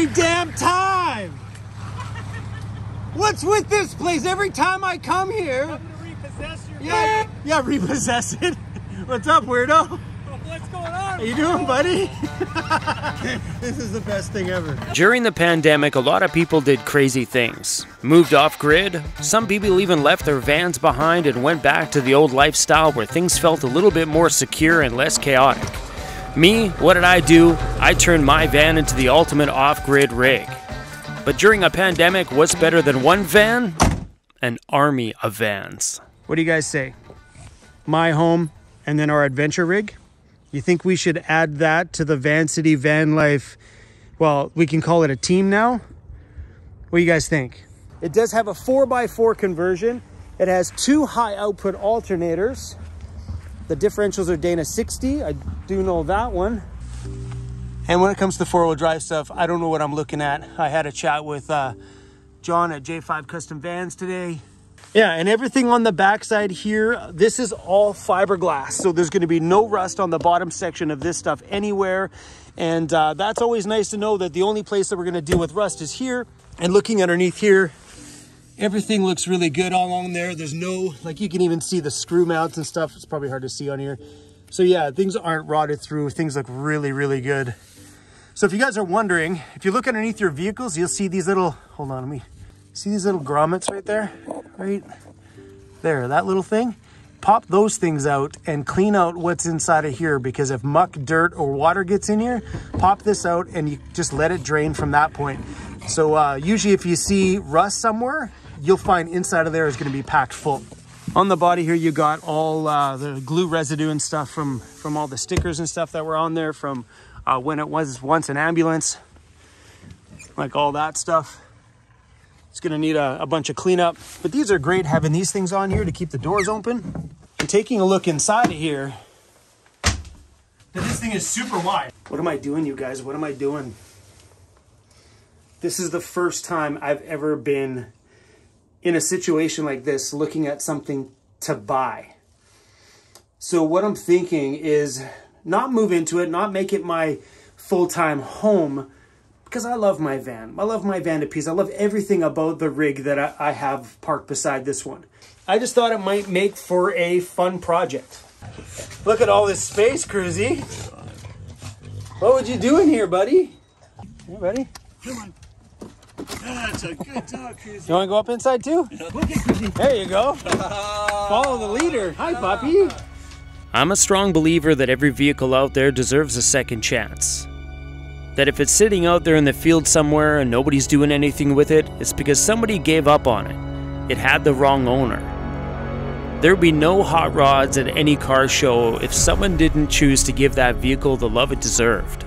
every damn time. What's with this place? Every time I come here. Yeah, yeah, repossess it. What's up, weirdo? What's going on? How you doing, buddy? this is the best thing ever. During the pandemic, a lot of people did crazy things. Moved off grid, some people even left their vans behind and went back to the old lifestyle where things felt a little bit more secure and less chaotic. Me, what did I do? I turned my van into the ultimate off grid rig. But during a pandemic, what's better than one van? An army of vans. What do you guys say? My home and then our adventure rig? You think we should add that to the Van City Van Life? Well, we can call it a team now. What do you guys think? It does have a 4x4 conversion. It has two high output alternators. The differentials are Dana 60. I do know that one. And when it comes to four wheel drive stuff, I don't know what I'm looking at. I had a chat with uh, John at J5 Custom Vans today. Yeah, and everything on the backside here, this is all fiberglass. So there's gonna be no rust on the bottom section of this stuff anywhere. And uh, that's always nice to know that the only place that we're gonna deal with rust is here. And looking underneath here, everything looks really good all along there. There's no, like you can even see the screw mounts and stuff. It's probably hard to see on here. So yeah, things aren't rotted through. Things look really, really good. So if you guys are wondering, if you look underneath your vehicles, you'll see these little, hold on, let me, see these little grommets right there? Right there, that little thing? Pop those things out and clean out what's inside of here because if muck, dirt, or water gets in here, pop this out and you just let it drain from that point. So uh, usually if you see rust somewhere, you'll find inside of there is gonna be packed full. On the body here, you got all uh, the glue residue and stuff from, from all the stickers and stuff that were on there from uh, when it was once an ambulance, like all that stuff. It's gonna need a, a, bunch of cleanup, but these are great having these things on here to keep the doors open. And taking a look inside of here, this thing is super wide. What am I doing, you guys? What am I doing? This is the first time I've ever been in a situation like this looking at something to buy. So what I'm thinking is not move into it, not make it my full-time home, because I love my van. I love my van to piece. I love everything about the rig that I, I have parked beside this one. I just thought it might make for a fun project. Look at all this space, Cruzy. What would you do in here, buddy? Hey, buddy. Come on. That's a good dog, Cruzy. You want to go up inside too? Okay, Cruzy. There you go. Follow the leader. Hi, puppy. I'm a strong believer that every vehicle out there deserves a second chance. That if it's sitting out there in the field somewhere and nobody's doing anything with it, it's because somebody gave up on it. It had the wrong owner. There'd be no hot rods at any car show if someone didn't choose to give that vehicle the love it deserved.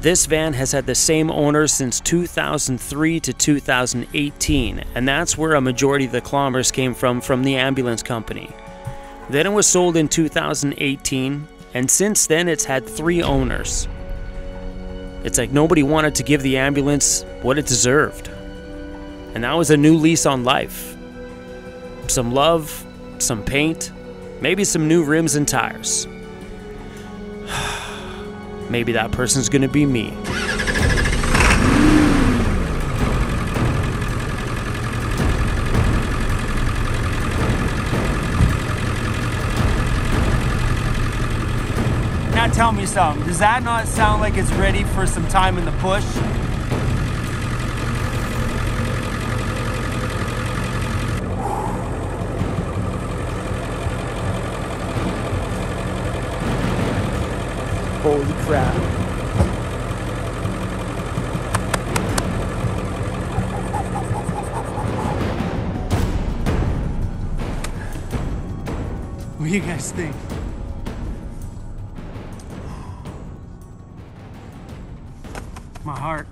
This van has had the same owner since 2003 to 2018, and that's where a majority of the kilometers came from from the ambulance company. Then it was sold in 2018, and since then it's had three owners. It's like nobody wanted to give the ambulance what it deserved. And that was a new lease on life. Some love, some paint, maybe some new rims and tires. Maybe that person's gonna be me. Now tell me something. Does that not sound like it's ready for some time in the push? Crap. What do you guys think? my heart.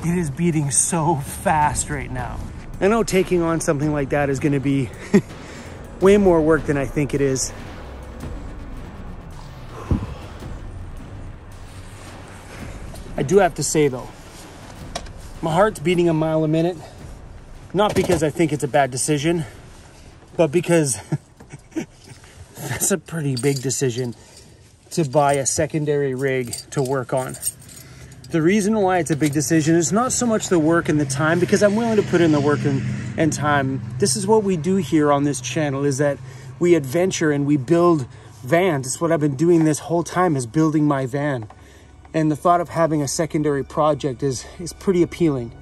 It is beating so fast right now. I know taking on something like that is gonna be way more work than I think it is. I do have to say though, my heart's beating a mile a minute. Not because I think it's a bad decision, but because that's a pretty big decision to buy a secondary rig to work on. the reason why it's a big decision is not so much the work and the time because I'm willing to put in the work and, and time. This is what we do here on this channel is that we adventure and we build vans. It's what I've been doing this whole time is building my van. And the thought of having a secondary project is, is pretty appealing.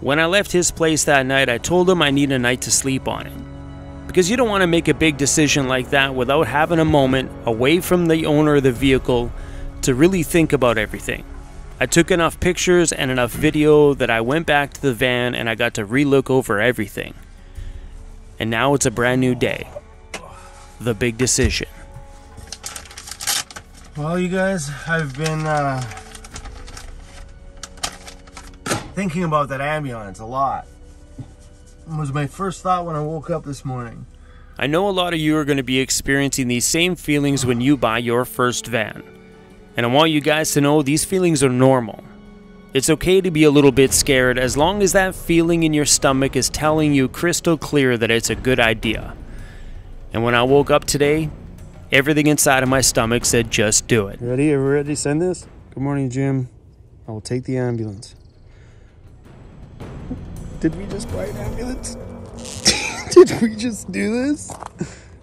When I left his place that night, I told him I need a night to sleep on it. Because you don't want to make a big decision like that without having a moment away from the owner of the vehicle to really think about everything. I took enough pictures and enough video that I went back to the van and I got to relook over everything. And now it's a brand new day. The big decision. Well, you guys, I've been uh, thinking about that ambulance a lot. It was my first thought when I woke up this morning. I know a lot of you are going to be experiencing these same feelings when you buy your first van. And I want you guys to know these feelings are normal. It's okay to be a little bit scared as long as that feeling in your stomach is telling you crystal clear that it's a good idea. And when I woke up today, everything inside of my stomach said just do it. Ready? Are we ready to send this? Good morning, Jim. I will take the ambulance. Did we just buy an ambulance? Did we just do this?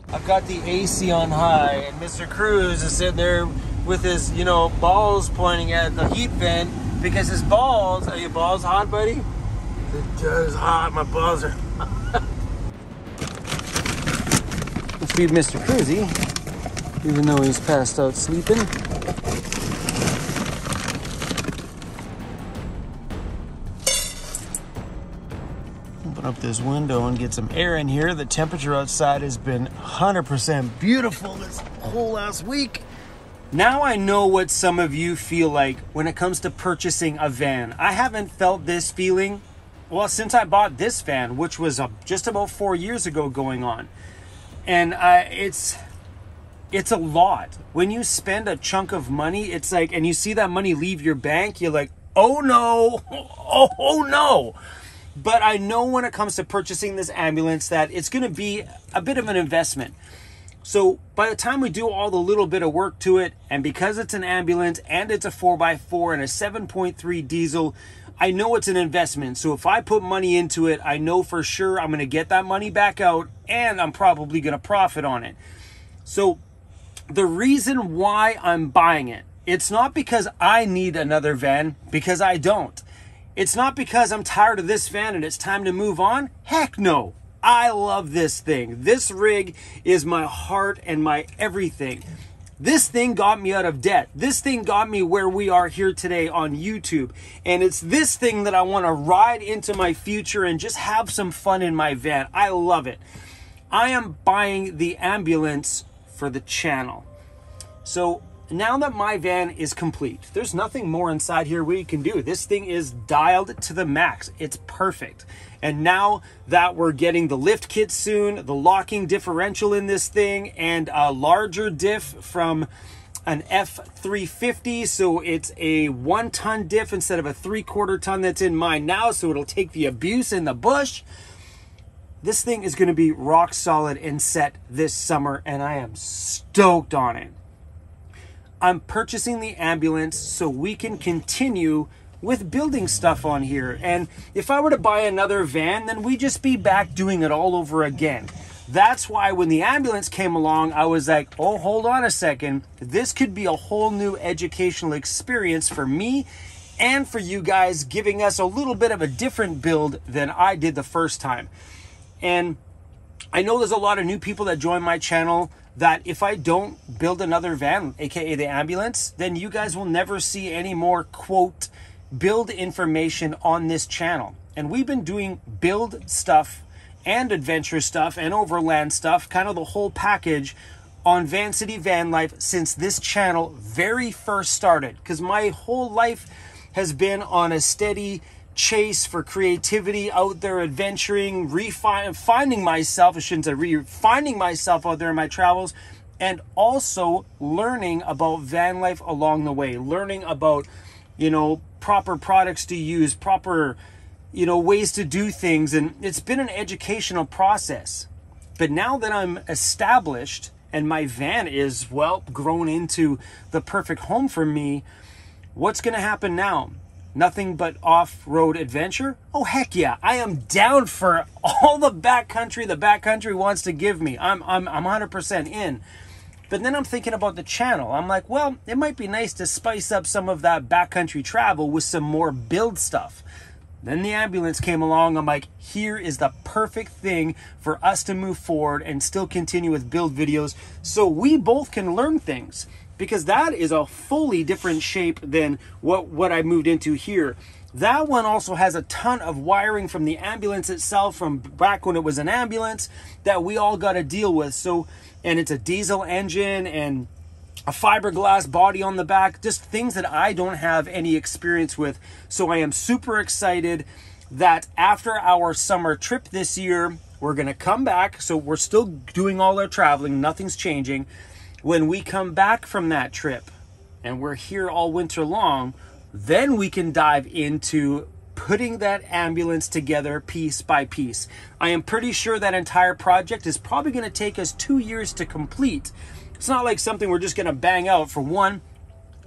I've got the AC on high, and Mr. Cruz is sitting there with his, you know, balls pointing at the heat vent because his balls. Are your balls hot, buddy? It's just hot. My balls are. Let's feed Mr. Cruzy, even though he's passed out sleeping. Open up this window and get some air in here. The temperature outside has been 100% beautiful this whole last week. Now I know what some of you feel like when it comes to purchasing a van. I haven't felt this feeling, well, since I bought this van, which was uh, just about four years ago going on. And uh, it's it's a lot. When you spend a chunk of money, it's like, and you see that money leave your bank, you're like, oh no, oh, oh no. But I know when it comes to purchasing this ambulance that it's going to be a bit of an investment. So by the time we do all the little bit of work to it, and because it's an ambulance and it's a 4x4 and a 7.3 diesel, I know it's an investment. So if I put money into it, I know for sure I'm going to get that money back out and I'm probably going to profit on it. So the reason why I'm buying it, it's not because I need another van, because I don't. It's not because I'm tired of this van and it's time to move on. Heck no. I love this thing. This rig is my heart and my everything. This thing got me out of debt. This thing got me where we are here today on YouTube. And it's this thing that I want to ride into my future and just have some fun in my van. I love it. I am buying the ambulance for the channel. So now that my van is complete, there's nothing more inside here we can do. This thing is dialed to the max. It's perfect. And now that we're getting the lift kit soon, the locking differential in this thing, and a larger diff from an F350. So it's a one ton diff instead of a three quarter ton that's in mine now. So it'll take the abuse in the bush. This thing is going to be rock solid and set this summer, and I am stoked on it. I'm purchasing the ambulance so we can continue with building stuff on here. And if I were to buy another van, then we'd just be back doing it all over again. That's why when the ambulance came along, I was like, oh, hold on a second. This could be a whole new educational experience for me and for you guys, giving us a little bit of a different build than I did the first time. And I know there's a lot of new people that join my channel that if I don't build another van, aka the ambulance, then you guys will never see any more quote build information on this channel. And we've been doing build stuff and adventure stuff and overland stuff, kind of the whole package on Van City Van Life since this channel very first started. Because my whole life has been on a steady chase for creativity out there adventuring refine finding myself i shouldn't say re- finding myself out there in my travels and also learning about van life along the way learning about you know proper products to use proper you know ways to do things and it's been an educational process but now that i'm established and my van is well grown into the perfect home for me What's going to happen now? Nothing but off road adventure? Oh, heck yeah. I am down for all the backcountry the backcountry wants to give me. I'm, I'm, I'm 100% in. But then I'm thinking about the channel. I'm like, well, it might be nice to spice up some of that backcountry travel with some more build stuff. Then the ambulance came along. I'm like, here is the perfect thing for us to move forward and still continue with build videos so we both can learn things because that is a fully different shape than what, what I moved into here. That one also has a ton of wiring from the ambulance itself from back when it was an ambulance that we all got to deal with. So, and it's a diesel engine and a fiberglass body on the back, just things that I don't have any experience with. So I am super excited that after our summer trip this year, we're going to come back. So we're still doing all our traveling, nothing's changing. When we come back from that trip and we're here all winter long, then we can dive into putting that ambulance together piece by piece. I am pretty sure that entire project is probably going to take us two years to complete. It's not like something we're just going to bang out. For one,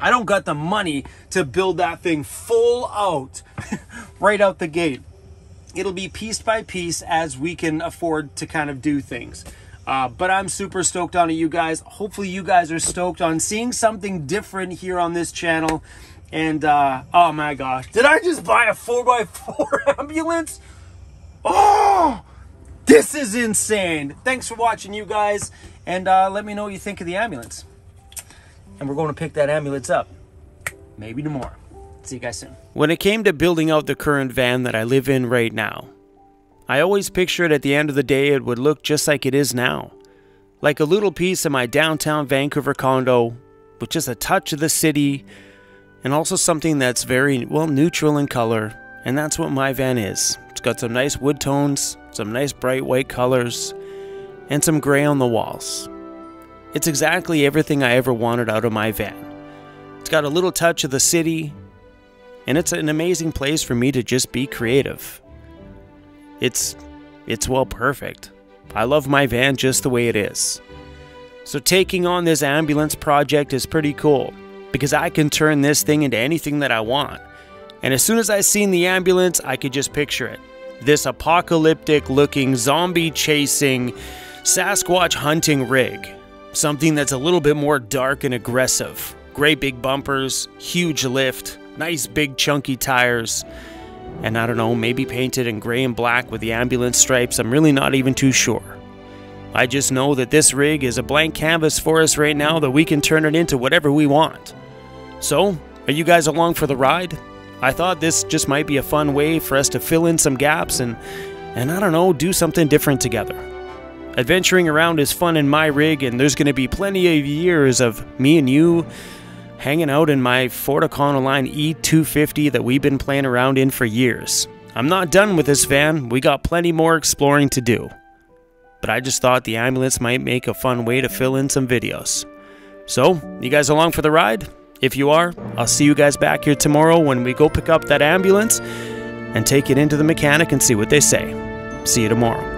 I don't got the money to build that thing full out right out the gate. It'll be piece by piece as we can afford to kind of do things. Uh, but I'm super stoked on it, you guys. Hopefully, you guys are stoked on seeing something different here on this channel. And uh, oh my gosh, did I just buy a 4x4 ambulance? Oh, this is insane. Thanks for watching, you guys. And uh, let me know what you think of the ambulance. And we're going to pick that ambulance up. Maybe tomorrow. See you guys soon. When it came to building out the current van that I live in right now, I always pictured at the end of the day it would look just like it is now. Like a little piece of my downtown Vancouver condo, with just a touch of the city, and also something that's very, well, neutral in color, and that's what my van is. It's got some nice wood tones, some nice bright white colors, and some gray on the walls. It's exactly everything I ever wanted out of my van. It's got a little touch of the city, and it's an amazing place for me to just be creative. It's it's well perfect. I love my van just the way it is. So taking on this ambulance project is pretty cool because I can turn this thing into anything that I want. And as soon as I seen the ambulance, I could just picture it. This apocalyptic looking zombie chasing Sasquatch hunting rig. Something that's a little bit more dark and aggressive. Great big bumpers, huge lift, nice big chunky tires, and I don't know, maybe painted in gray and black with the ambulance stripes. I'm really not even too sure. I just know that this rig is a blank canvas for us right now that we can turn it into whatever we want. So, are you guys along for the ride? I thought this just might be a fun way for us to fill in some gaps and and I don't know, do something different together. Adventuring around is fun in my rig, and there's going to be plenty of years of me and you hanging out in my Ford Econoline E250 that we've been playing around in for years. I'm not done with this van, we got plenty more exploring to do. But I just thought the ambulance might make a fun way to fill in some videos. So, you guys along for the ride? If you are, I'll see you guys back here tomorrow when we go pick up that ambulance and take it into the mechanic and see what they say. See you tomorrow.